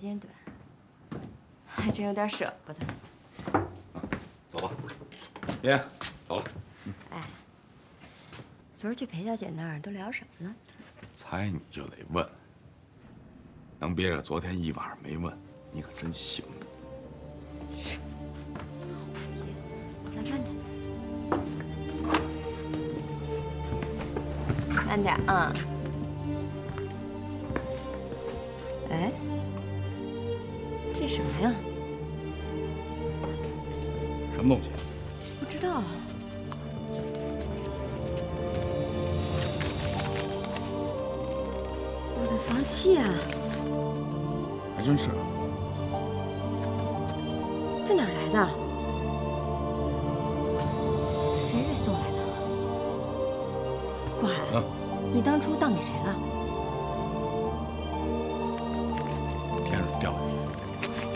时间短，还真有点舍不得。走吧，爷，走了。哎，昨儿去裴小姐那儿都聊什么了？猜你就得问，能憋着昨天一晚上没问，你可真行。嘘，咱慢点，慢点啊。哎，这什么呀？什么东西？不知道。我的房契啊！还真是。这哪来的？谁给送来的？郭海，你当初当给谁了？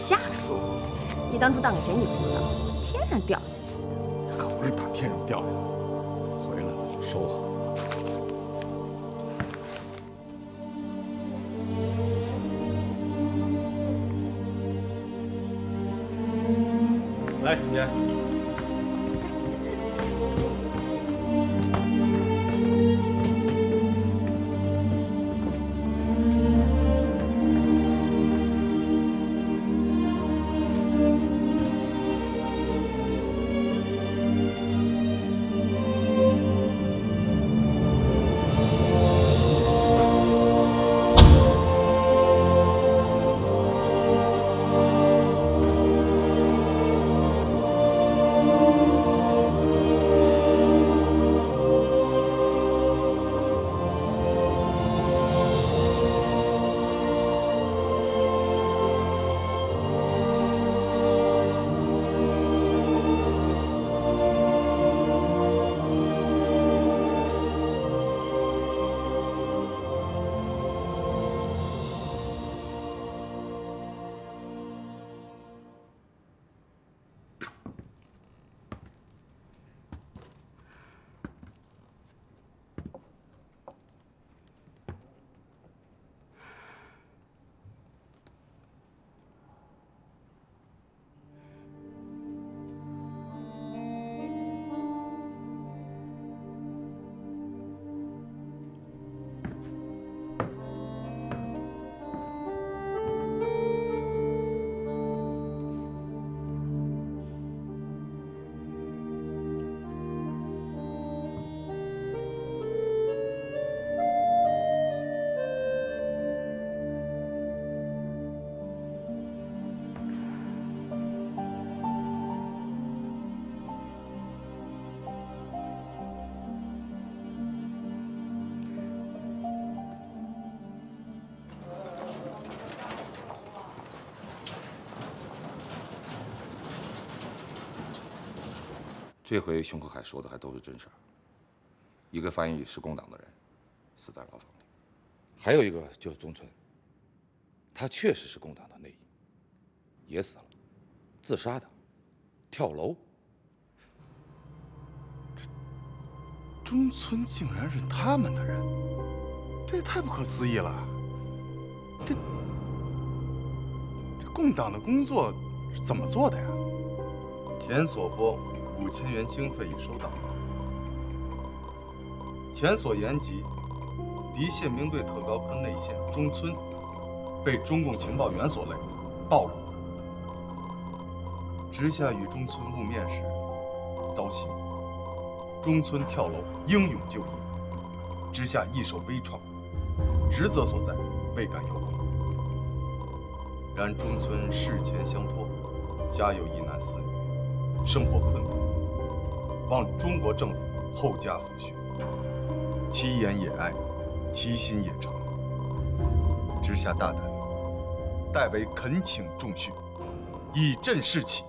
瞎说！你当初当给谁你不知道？天上掉下来的。可不是打天上掉下来的，回来了收好。这回熊克海说的还都是真事儿。一个翻译是共党的人，死在牢房里；还有一个就是中村，他确实是共党的内应，也死了，自杀的，跳楼。这中村竟然是他们的人，这也太不可思议了。这这共党的工作是怎么做的呀？前所拨。五千元经费已收到。前所言及，敌宪兵队特高科内线中村被中共情报员所累，暴露。直下与中村晤面时遭袭，中村跳楼英勇就义，直下易受微创，职责所在未敢有功。然中村事前相托，家有一男四女，生活困难。望中国政府厚加抚恤，其言也哀，其心也诚。直下大胆，代为恳请重恤，以振士气，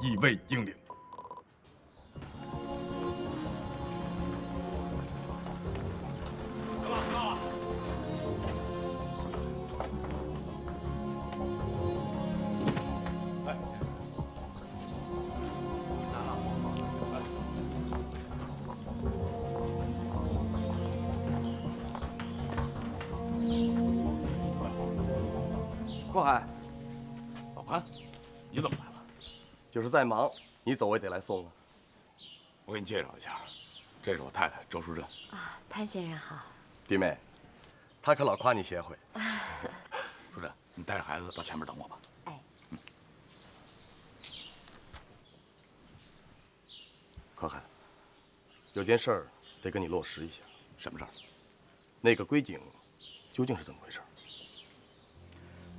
以慰英灵。就是再忙，你走我也得来送啊。我给你介绍一下，这是我太太周淑珍。啊，潘先生好。弟妹，他可老夸你贤惠。淑珍，你带着孩子到前面等我吧。哎，可海，有件事儿得跟你落实一下。什么事儿？那个龟井究竟是怎么回事？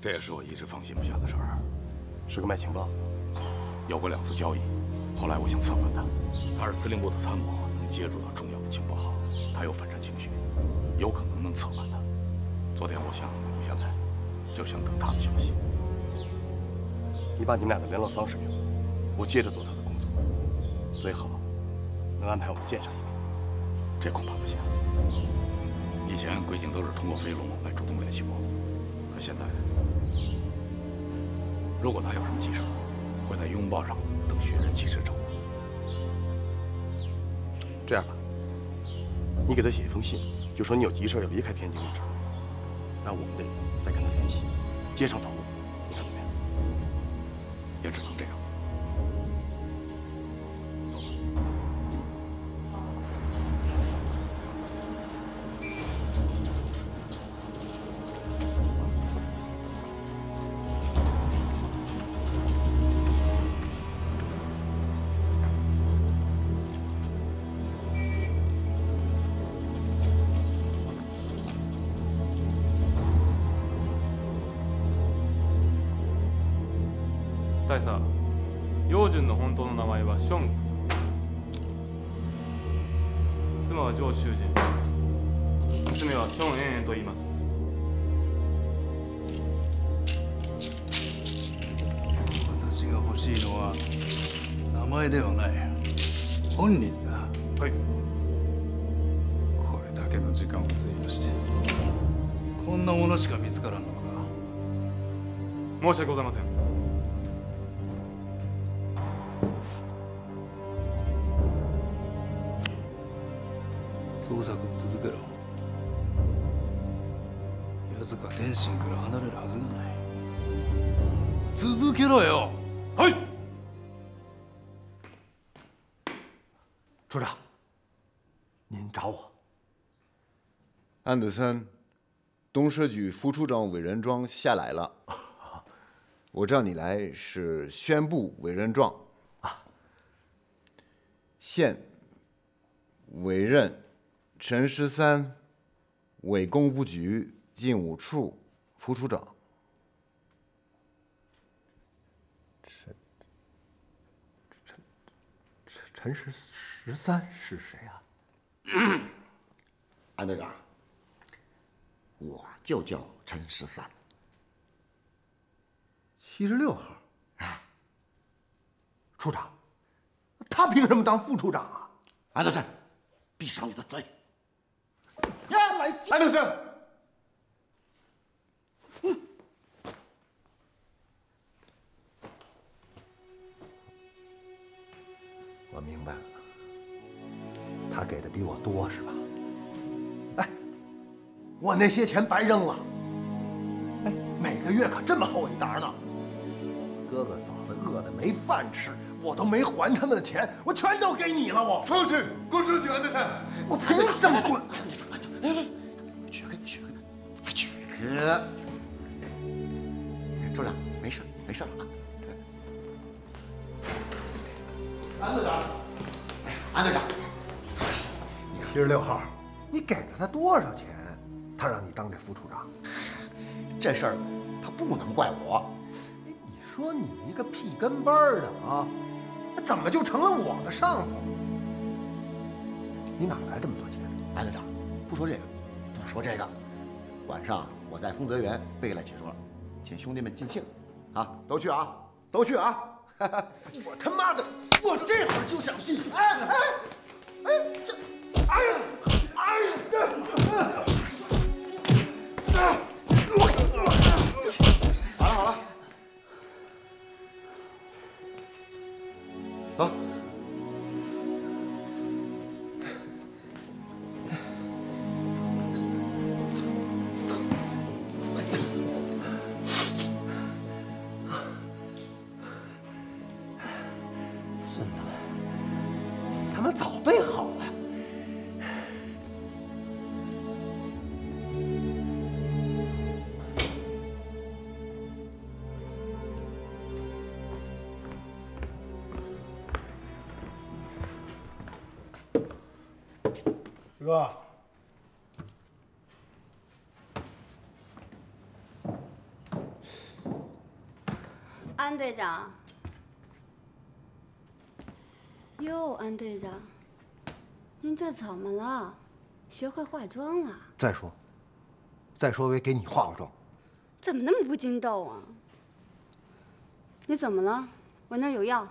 这也是我一直放心不下的事儿。是个卖情报的，有过两次交易，后来我想策反他。他是司令部的参谋，能接触到重要的情报号，他有反战情绪，有可能能策反他。昨天我想留下来，就想等他的消息。你把你们俩的联络方式给我，我接着做他的工作，最好能安排我们见上一面。这恐怕不行。以前鬼井都是通过飞龙来主动联系我，可现在，如果他有什么急事，会在拥抱上等寻人启事找我。这样吧，你给他写一封信，就说你有急事要离开天津一阵，让我们的人再跟他联系，接上头，你看怎么样？也只能这样。大佐楊順の本当の名前はション妻は上州人娘はションエンエンと言います。私が欲しいのは名前ではない。本人だ。はい。これだけの時間を費やしてこんなものしか見つからんのか。申し訳ございません捜索を続けろ奴が天心から離れるはずがない続けろよはい处长，您找我。安德森，东社局副处长委任状下来了。我找你来是宣布委任状啊。现委任 陈十三为工部局警务处副处长。陈十十三是谁啊？安队长，我就叫陈十三。七十六号。哎，处长，他凭什么当副处长啊？安德森，闭上你的嘴！安德森，我明白了，他给的比我多是吧？哎，我那些钱白扔了。哎，每个月可这么厚一沓呢。哥哥嫂子饿得没饭吃，我都没还他们的钱，我全都给你了。我出去，滚出去，安德森！我凭什么滚？呃，处长，没事，没事了啊。安队长，安队长，七十六号，你给了他多少钱？他让你当这副处长？这事儿他不能怪我。你说你一个屁跟班的啊，怎么就成了我的上司？你哪来这么多钱？安队长，不说这个，不说这个。晚上我在丰泽园备了几桌，请兄弟们尽兴，啊，都去啊，都去啊！我他妈的，我这会儿就想进！哎哎哎，这，哎呀，哎呀，长，哟，安队长，您这怎么了？学会化妆了？再说，再说，我也给你化化妆。怎么那么不经逗啊？你怎么了？我那儿有药。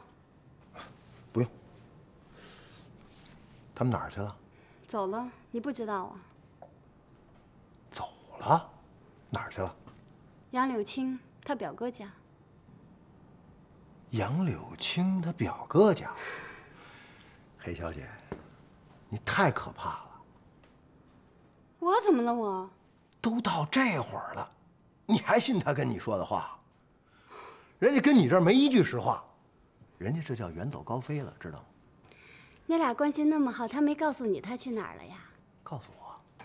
不用。他们哪儿去了？走了，你不知道啊？走了，哪儿去了？杨柳青他表哥家。杨柳青他表哥家。黑小姐，你太可怕了！我怎么了？我都到这会儿了，你还信他跟你说的话？人家跟你这儿没一句实话，人家这叫远走高飞了，知道吗？你俩关系那么好，他没告诉你他去哪儿了呀？告诉我，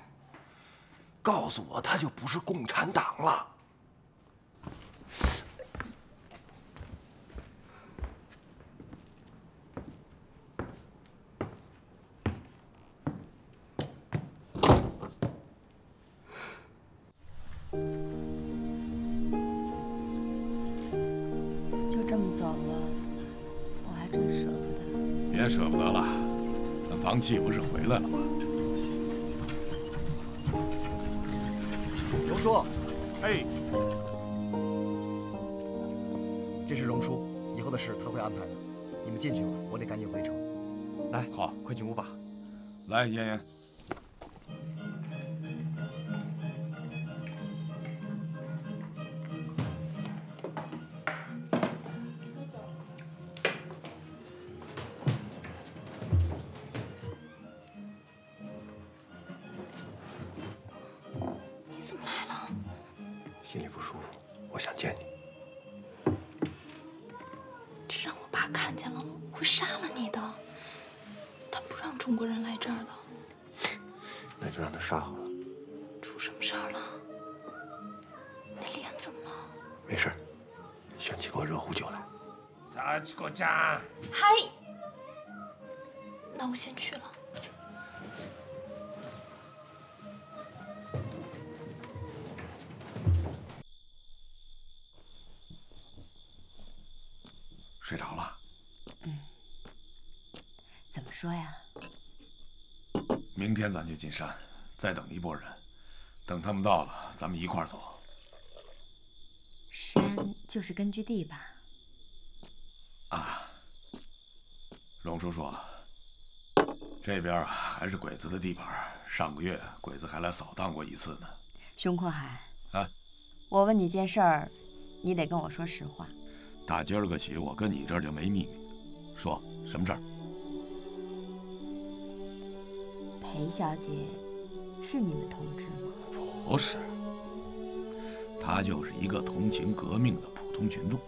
告诉我，他就不是共产党了。那房契不是回来了吗？荣叔，哎，这是荣叔，以后的事他会安排的。你们进去吧，我得赶紧回城。来，好，快进屋吧。来，妍妍。天咱就进山，再等一拨人，等他们到了，咱们一块儿走。山就是根据地吧？啊，龙叔叔，这边啊还是鬼子的地盘，上个月鬼子还来扫荡过一次呢。熊阔海，啊，我问你件事儿，你得跟我说实话。打今儿个起，我跟你这儿就没秘密，说什么事儿？裴小姐是你们同志吗？不是，她就是一个同情革命的普通群众。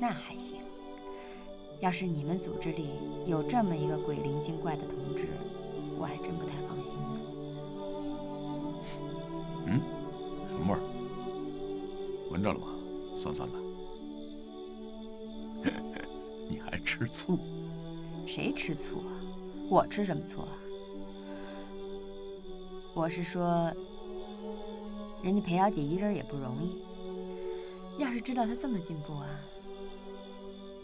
那还行。要是你们组织里有这么一个鬼灵精怪的同志，我还真不太放心呢。嗯，什么味儿？闻着了吗？酸酸的。你还吃醋？谁吃醋啊？我吃什么醋啊？我是说，人家裴小姐一人也不容易。要是知道她这么进步啊，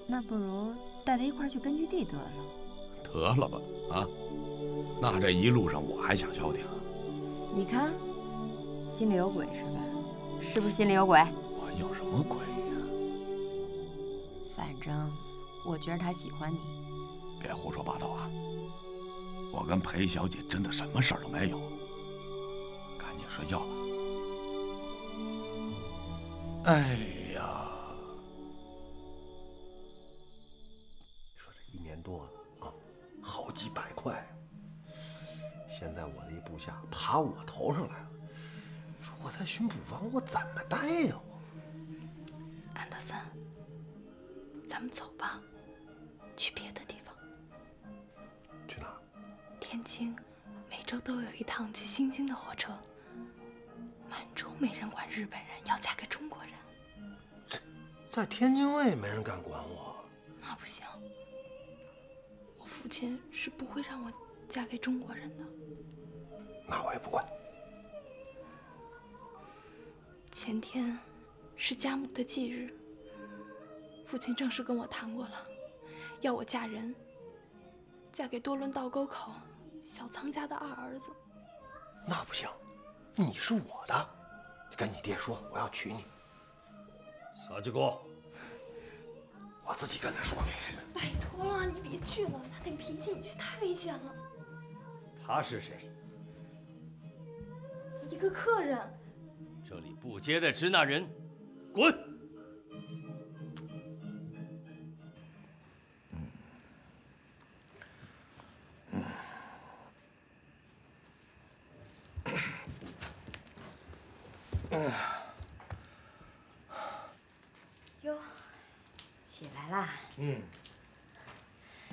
那不如带她一块儿去根据地得了。得了吧，啊！那这一路上我还想消停。你看，心里有鬼是吧？是不是心里有鬼？我有什么鬼呀？反正我觉得他喜欢你。别胡说八道啊！我跟裴小姐真的什么事儿都没有。赶紧睡觉吧。哎呀，说这一年多了啊，好几百块。现在我的一部下爬我头上来了，说我在巡捕房，我怎么待呀？我安德森，咱们走吧。天津每周都有一趟去新京的火车。满洲没人管日本人要嫁给中国人。在天津卫没人敢管我。那不行，我父亲是不会让我嫁给中国人的。那我也不管。前天是家母的忌日，父亲正式跟我谈过了，要我嫁人，嫁给多伦道沟口小仓家的二儿子。那不行，你是我的，跟你爹说我要娶你。撒鸡哥，我自己跟他说。拜托了，你别去了，他那脾气，你去太危险了。他是谁？一个客人。这里不接待支那人，滚！嗯。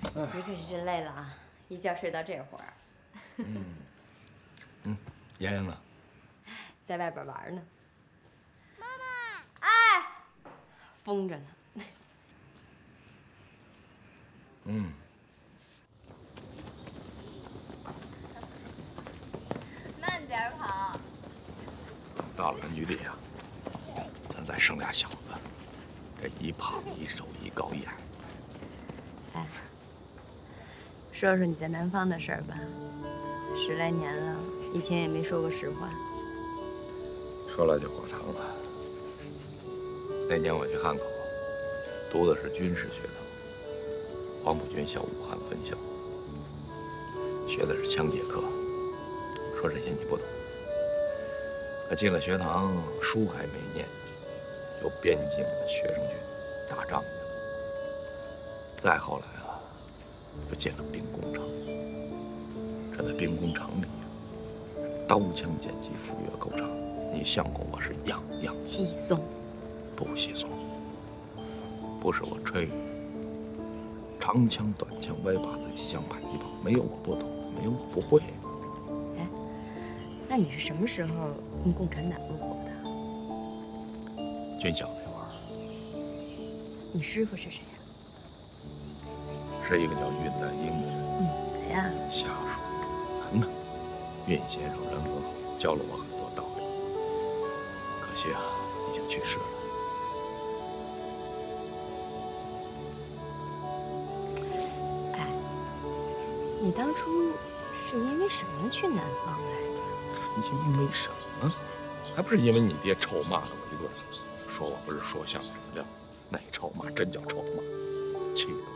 你可是真累了啊，一觉睡到这会儿。嗯。嗯，妍妍呢？在外边玩呢。妈妈，哎，疯着呢。嗯。慢点跑。到了女里呀，咱再生俩小子，这一胖一瘦一高一矮。哎，说说你在南方的事儿吧。十来年了，以前也没说过实话。说来就话长了。那年我去汉口，读的是军事学堂，黄埔军校武汉分校，学的是枪械课。说这些你不懂。可进了学堂，书还没念，就编进了学生军，打仗。再后来啊，就进了兵工厂。这在兵工厂里，刀枪剑戟斧钺钩叉，你相公我是样样稀松，不稀松。不是我吹，长枪、短枪、歪把子、机枪、迫击炮，没有我不懂，没有我不会。哎，那你是什么时候跟共产党入伙的？军校那会儿，你师傅是谁呀？是一个叫恽代英的人。嗯，谁呀？下属。疼他，恽先生人很好，教了我很多道理。可惜啊，已经去世了。哎，你当初是因为什么去南方来着？你因为什么？还不是因为你爹臭骂了我一顿，说我不是说相声的料。那臭骂真叫臭骂，气得我，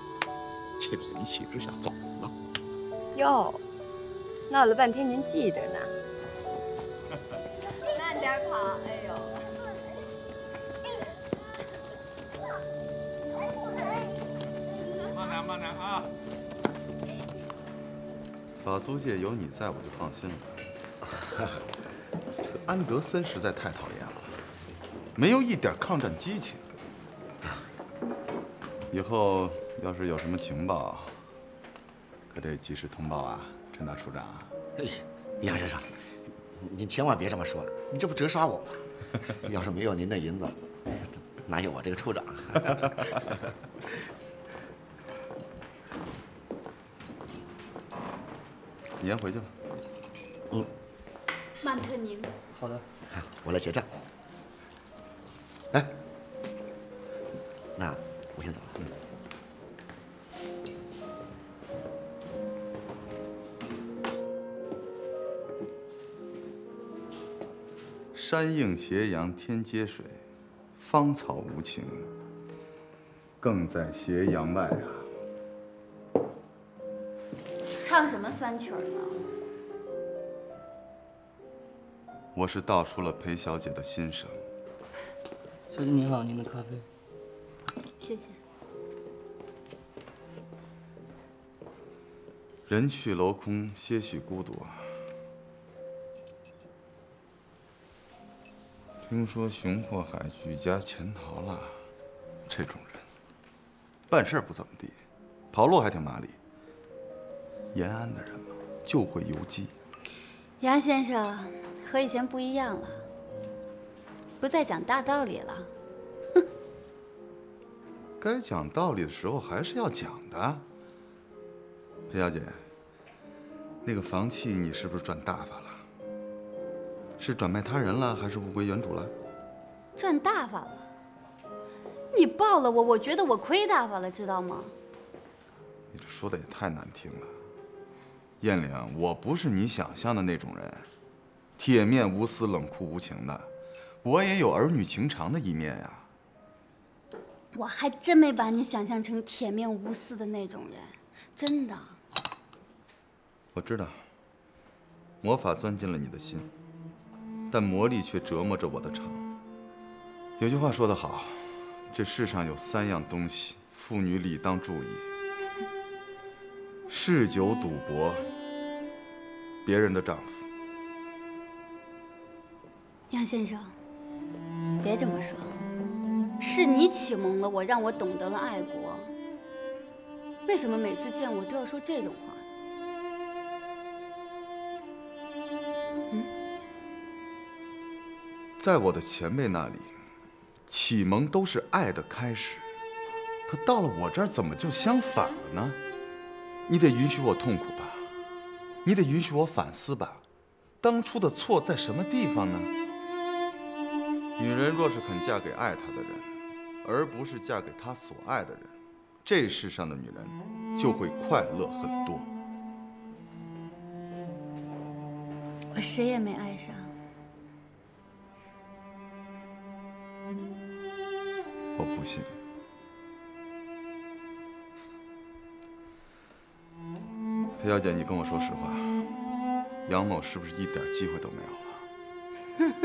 气得我一气之下走了。哟。闹了半天，您记得呢。慢点跑，哎呦！慢点，慢点啊！法租界有你在，我就放心了。这个安德森实在太讨厌了，没有一点抗战激情。以后要是有什么情报，可得及时通报啊。陈大处长，哎，杨先生，您千万别这么说，你这不折杀我吗？要是没有您的银子，哪有我这个处长？你先回去吧。嗯，曼特宁。好的，我来结账。哎，那我先走了。山映斜阳天接水，芳草无情，更在斜阳外啊！唱什么酸曲呢？我是道出了裴小姐的心声。小姐您好，您的咖啡。谢谢。人去楼空，些许孤独啊。听说熊阔海举家潜逃了，这种人办事不怎么地，跑路还挺麻利。延安的人嘛，就会游击。杨先生和以前不一样了，不再讲大道理了。哼 该讲道理的时候还是要讲的。裴小姐，那个房契你是不是赚大发了？是转卖他人了，还是物归原主了？赚大发了！你抱了我，我觉得我亏大发了，知道吗？你这说的也太难听了，燕玲，我不是你想象的那种人，铁面无私、冷酷无情的，我也有儿女情长的一面呀。我还真没把你想象成铁面无私的那种人，真的。我知道，魔法钻进了你的心。但魔力却折磨着我的肠。有句话说得好，这世上有三样东西，妇女理当注意：嗜酒、赌博、别人的丈夫。杨先生，别这么说，是你启蒙了我，让我懂得了爱国。为什么每次见我都要说这种话？在我的前辈那里，启蒙都是爱的开始，可到了我这儿，怎么就相反了呢？你得允许我痛苦吧，你得允许我反思吧，当初的错在什么地方呢？女人若是肯嫁给爱她的人，而不是嫁给她所爱的人，这世上的女人就会快乐很多。我谁也没爱上。我不信，裴小姐，你跟我说实话，杨某是不是一点机会都没有了？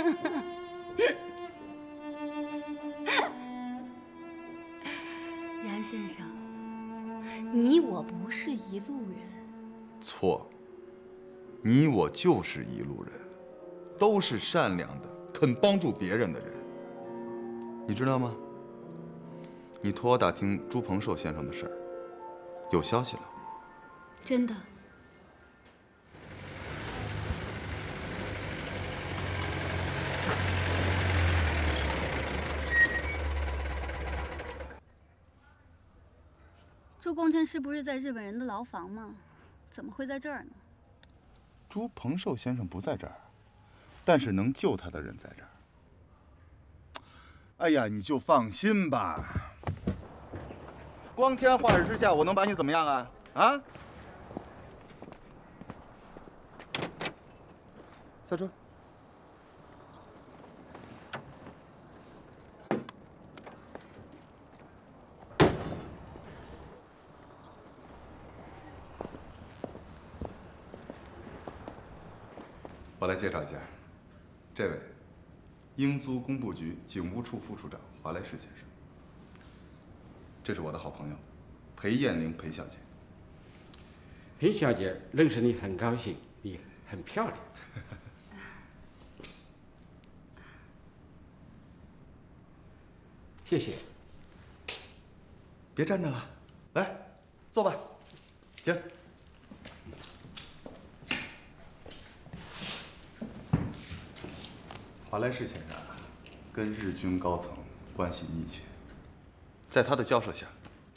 杨先生，你我不是一路人。错，你我就是一路人，都是善良的、肯帮助别人的人，你知道吗？你托我打听朱鹏寿先生的事儿，有消息了。真的。朱工程师不是在日本人的牢房吗？怎么会在这儿呢？朱鹏寿先生不在这儿，但是能救他的人在这儿。哎呀，你就放心吧。光天化日之下，我能把你怎么样啊？啊！下车。我来介绍一下，这位，英租工部局警务处副处长华莱士先生。这是我的好朋友，裴艳玲，裴小姐。裴小姐，认识你很高兴，你很漂亮。谢谢。别站着了，来，坐吧，请。华莱士先生跟日军高层关系密切。在他的交涉下，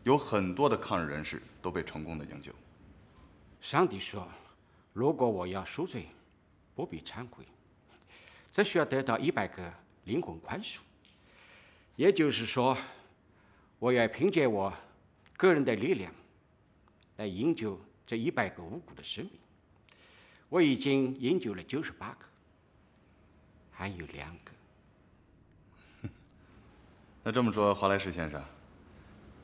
有很多的抗日人士都被成功的营救。上帝说：“如果我要赎罪，不必忏悔，只需要得到一百个灵魂宽恕。也就是说，我要凭借我个人的力量来营救这一百个无辜的生命。我已经营救了九十八个，还有两个。那这么说，华莱士先生。”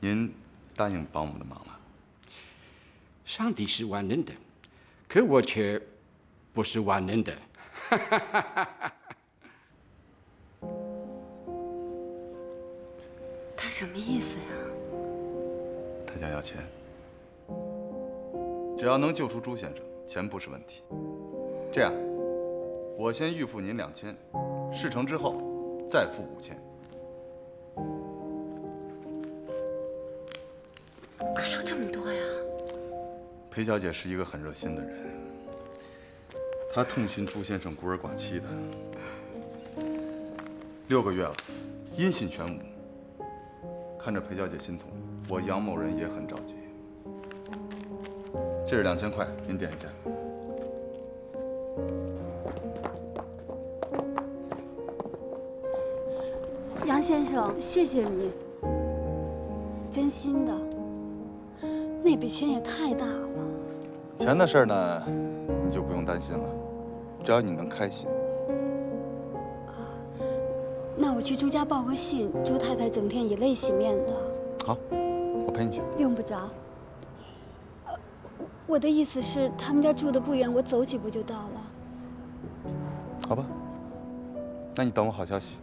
您答应帮我们的忙了。上帝是万能的，可我却不是万能的。他什么意思呀？他想要钱，只要能救出朱先生，钱不是问题。这样，我先预付您两千，事成之后再付五千。裴小姐是一个很热心的人，她痛心朱先生孤儿寡妻的，六个月了，音信全无。看着裴小姐心痛，我杨某人也很着急。这是两千块，您点一下。杨先生，谢谢你，真心的。那笔钱也太大了。钱的事儿呢，你就不用担心了，只要你能开心。那我去朱家报个信，朱太太整天以泪洗面的。好，我陪你去。用不着。呃，我的意思是，他们家住的不远，我走几步就到了。好吧，那你等我好消息。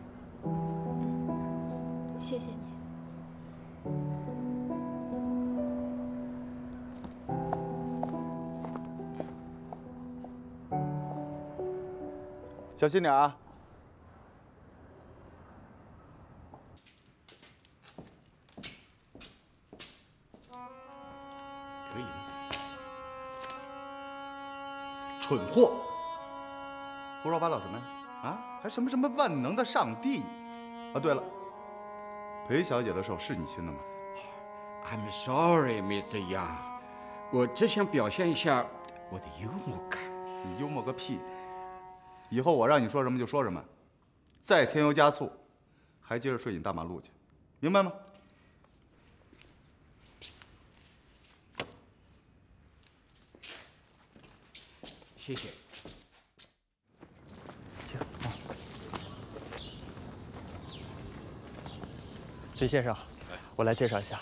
小心点啊！可以吗？蠢货！胡说八道什么呀？啊，还什么什么万能的上帝？啊，对了，裴小姐的手是你亲的吗？I'm sorry, Mr. Young，我只想表现一下我的幽默感。你幽默个屁！以后我让你说什么就说什么，再添油加醋，还接着睡你大马路去，明白吗？谢谢。徐先生，我来介绍一下，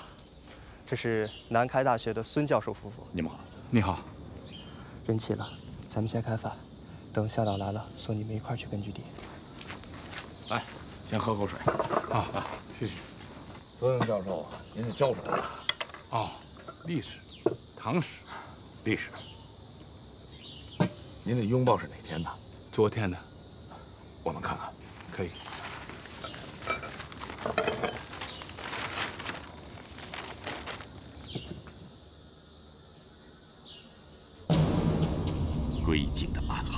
这是南开大学的孙教授夫妇。你们好。你好。人齐了，咱们先开饭，等向导来了，送你们一块儿去根据地。来，先喝口水。啊啊，谢谢。孙教授，您是教什么的？哦，历史，唐史，历史。您的拥抱是哪天的？昨天的。我们看看。可以。归景的暗号。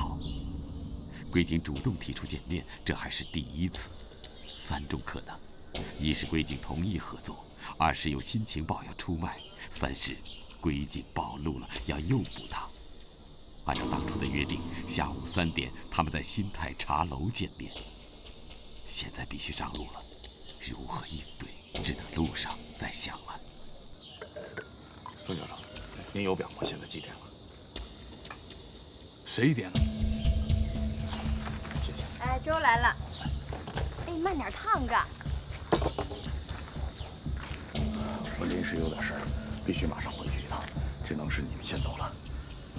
归景主动提出见面，这还是第一次。三种可能：一是龟井同意合作；二是有新情报要出卖；三是龟井暴露了要诱捕他。按照当初的约定，下午三点他们在新泰茶楼见面。现在必须上路了，如何应对，只能路上再想了。孙教授，您有表吗？现在几点了？十一点了。粥来了。哎，慢点烫着。我临时有点事儿，必须马上回去一趟，只能是你们先走了。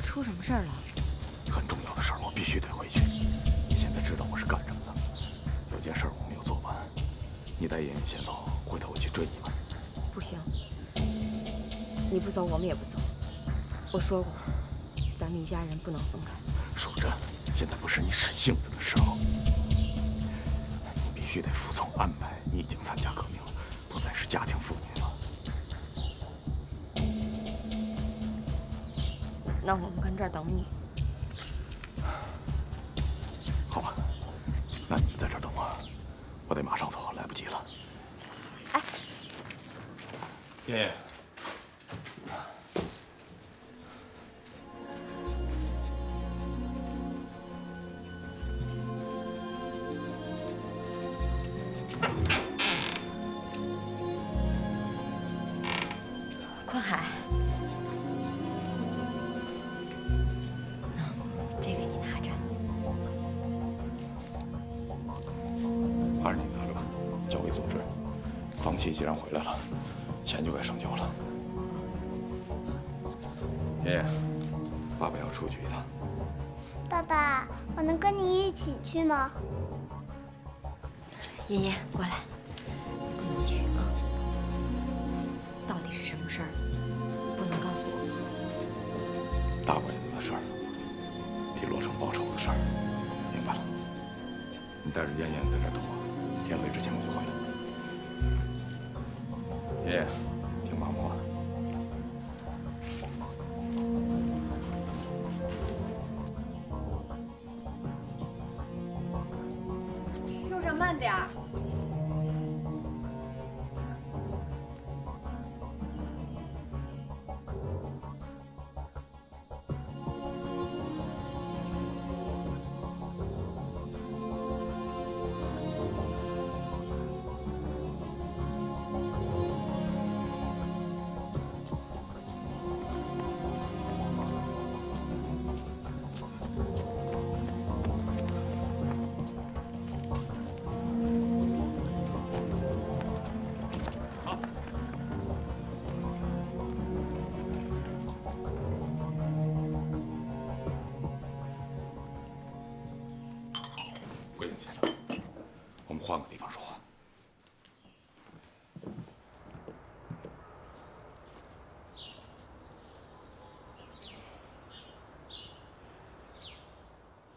出什么事儿了？很重要的事儿，我必须得回去。你现在知道我是干什么的？有件事我没有做完，你带妍妍先走，回头我去追你们。不行，你不走，我们也不走。我说过，咱们一家人不能分开。淑珍，现在不是你使性子的时候，你必须得服从安排。你已经参加革命了，不再是家庭妇女了。那我们跟这儿等你。好吧，那你们在这儿等我，我得马上走，来不及了。哎，妍妍，既然回来了，钱就该上交了。妍妍，爸爸要出去一趟。爸爸，我能跟你一起去吗？妍妍，过来，不能去啊！到底是什么事儿？不能告诉我。大鬼子的事儿，替洛城报仇的事儿，明白了。你带着妍妍在这儿等我，天黑之前我就回来。爹，挺忙活的。路上慢点。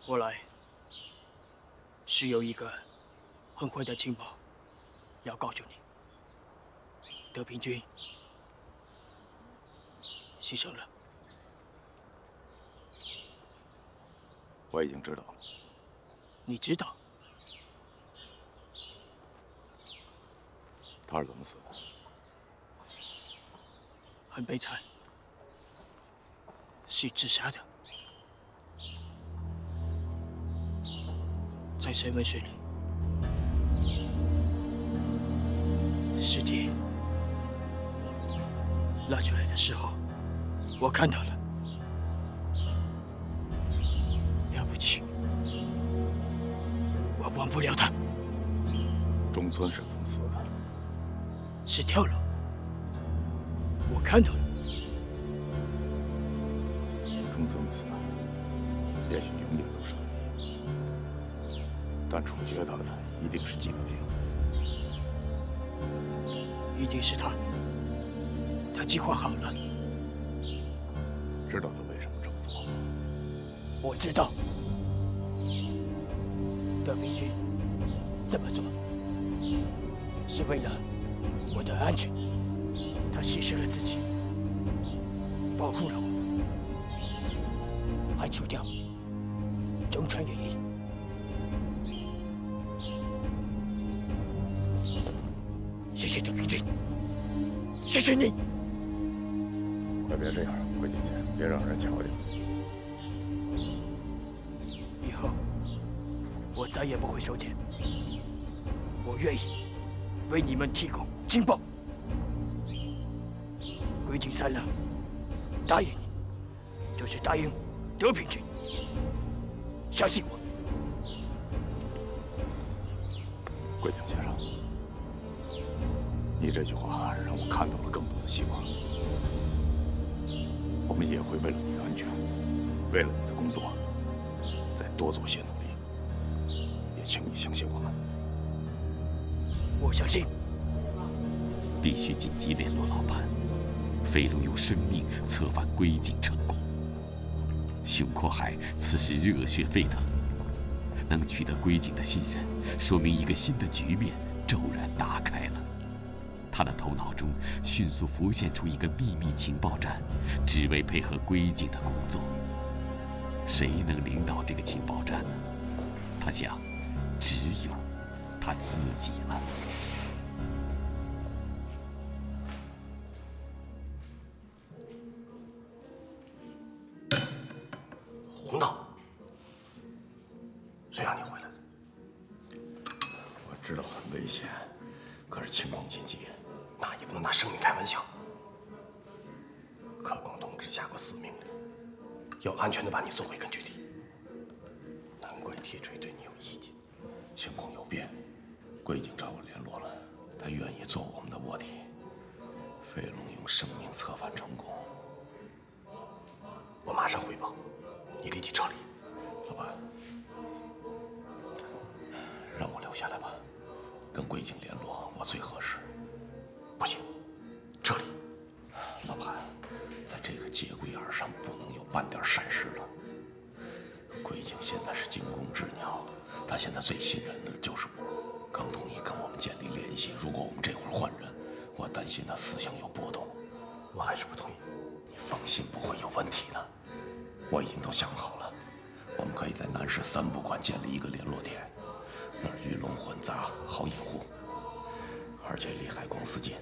我来是有一个很坏的情报要告诉你。德平君牺牲了，我已经知道了。你知道他是怎么死的？很悲惨，是自杀的，在水温水里，尸体拉出来的时候，我看到了，了不起，我忘不了他，中村是怎么死的？是跳楼，我看到了。中村的死，也许永远都是。但处决他的一定是季德平，一定是他，他计划好了。知道他为什么这么做吗？我知道，德平君这么做是为了我的安全，他牺牲了自己，保护了我，谢谢你。快别这样，桂井先生，别让人瞧见。以后我再也不会收钱，我愿意为你们提供情报。归井三郎答应你，就是答应德平君，相信我。桂井先生，你这句话让我看到了更多的希望。我们也会为了你的安全，为了你的工作，再多做些努力。也请你相信我们。我相信。必须紧急联络老潘，飞龙用生命策反归井成功。熊阔海此时热血沸腾，能取得归井的信任，说明一个新的局面骤然打开了。他的头脑中迅速浮现出一个秘密情报站，只为配合归井的工作。谁能领导这个情报站呢？他想，只有他自己了。你撤离。老板，让我留下来吧，跟桂井联络我最合适。不行，撤离。老板，在这个节骨眼上不能有半点闪失了。桂井现在是惊弓之鸟，他现在最信任的就是我，刚同意跟我们建立联系。如果我们这会儿换人，我担心他思想有波动。我还是不同意。你放心，不会有问题的。我已经都想好了，我们可以在南市三不管建立一个联络点，那儿鱼龙混杂，好隐护，而且离海公司近，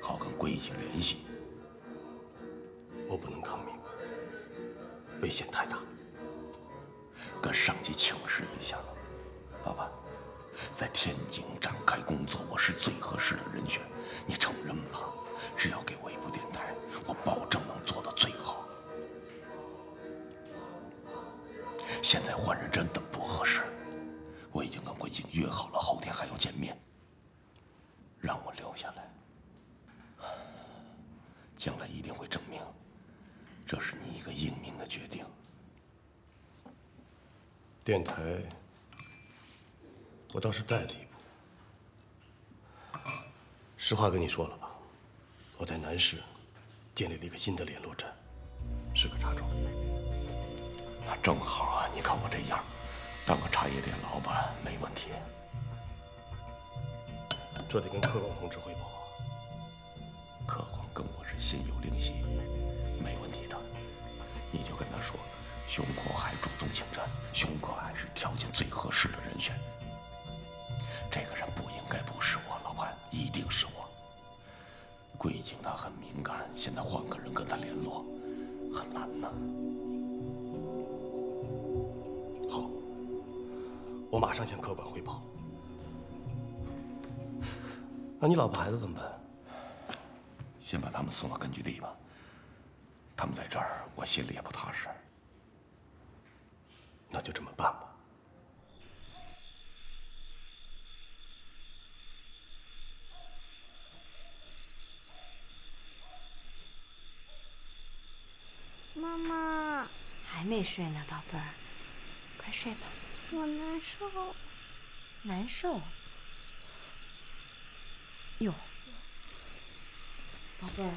好跟桂井联系。我不能抗命，危险太大。跟上级请示一下，老板，在天津展开工作，我是最合适的人选，你承认吧？只要给我一部电台，我保证能现在换人真的不合适，我已经跟桂井约好了，后天还要见面。让我留下来，将来一定会证明，这是你一个英明的决定。电台，我倒是带了一部。实话跟你说了吧，我在南市建立了一个新的联络站，是个茶庄。那正好啊！你看我这样，当个茶叶店老板没问题。这得跟柯广同志汇报。柯广跟我是心有灵犀，没问题的。你就跟他说，熊阔海主动请战，熊阔海是条件最合适的人选。这个人不应该不是我，老潘，一定是我。桂景他很敏感，现在换个人跟他联络，很难呢。我马上向科管汇报。那你老婆孩子怎么办？先把他们送到根据地吧。他们在这儿，我心里也不踏实。那就这么办吧。妈妈还没睡呢，宝贝儿，快睡吧。我难受。难受？哟，宝贝儿，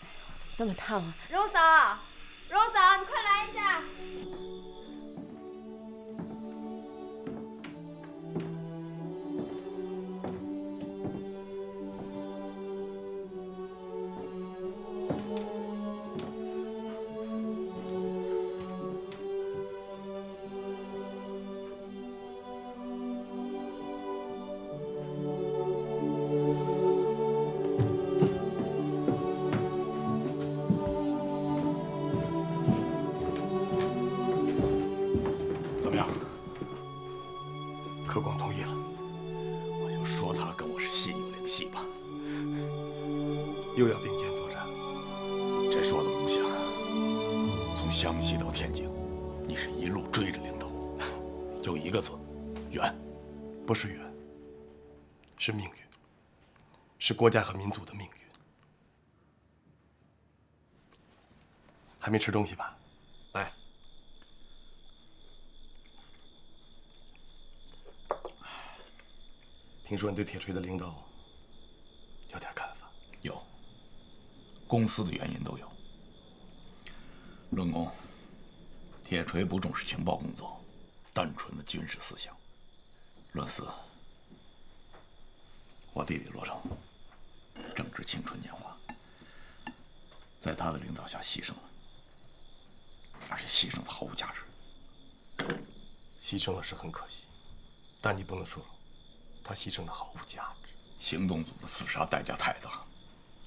哎呦，怎么这么烫啊？荣嫂，荣嫂，你快来一下。不是缘，是命运，是国家和民族的命运。还没吃东西吧？来，听说你对铁锤的领导有点看法。有，公司的原因都有。论功，铁锤不重视情报工作，单纯的军事思想。论私，我弟弟罗成，正值青春年华，在他的领导下牺牲了，而且牺牲的毫无价值。牺牲了是很可惜，但你不能说他牺牲的毫无价值。行动组的刺杀代价太大，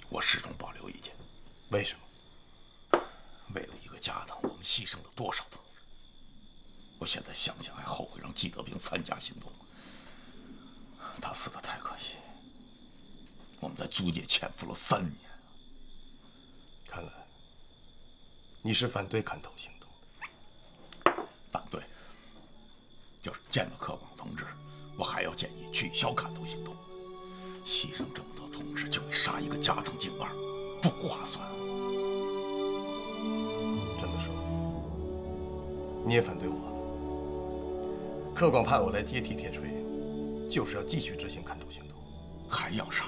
我始终保留意见。为什么？为了一个家当，我们牺牲了多少同志？我现在想想还后悔让季德平参加行动。他死的太可惜。我们在租界潜伏了三年。看来你是反对砍头行动的。反对。就是见到克广同志，我还要建议取消砍头行动。牺牲这么多同志，就为杀一个加藤敬二，不划算。这么说，你也反对我了？柯广派我来接替铁锤，就是要继续执行砍头行动。还要杀？